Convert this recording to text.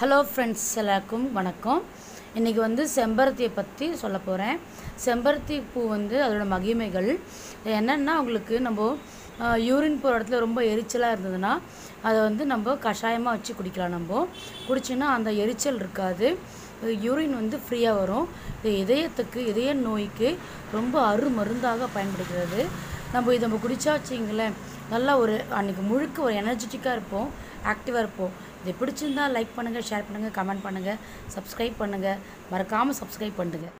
Hello friends எல்லாருக்கும் வணக்கம். இன்றைக்கி வந்து செம்பருத்தியை பற்றி சொல்ல போகிறேன் செம்பருத்தி பூ வந்து அதோடய மகிமைகள். என்னென்னா உங்களுக்கு நம்ம யூரின் போகிற இடத்துல ரொம்ப எரிச்சலாக இருந்ததுன்னா அதை வந்து நம்ம கஷாயமாக வச்சு குடிக்கலாம் நம்ம. குடிச்சோன்னா அந்த எரிச்சல் இருக்காது. யூரின் வந்து ஃப்ரீயாக வரும். இது இதயத்துக்கு இதய நோய்க்கு ரொம்ப அருமருந்தாக பயன்படுகிறது. நம்ம இதை நம்ம குடித்தா வச்சிங்களேன் நல்லா ஒரு அன்றைக்கி முழுக்க ஒரு எனர்ஜெட்டிக்காக இருப்போம் ஆக்டிவாக இருப்போம். இது பிடிச்சிருந்தா லைக் பண்ணுங்கள் ஷேர் பண்ணுங்கள் கமெண்ட் பண்ணுங்கள் சப்ஸ்கிரைப் பண்ணுங்கள் மறக்காமல் சப்ஸ்கிரைப் பண்ணுங்கள்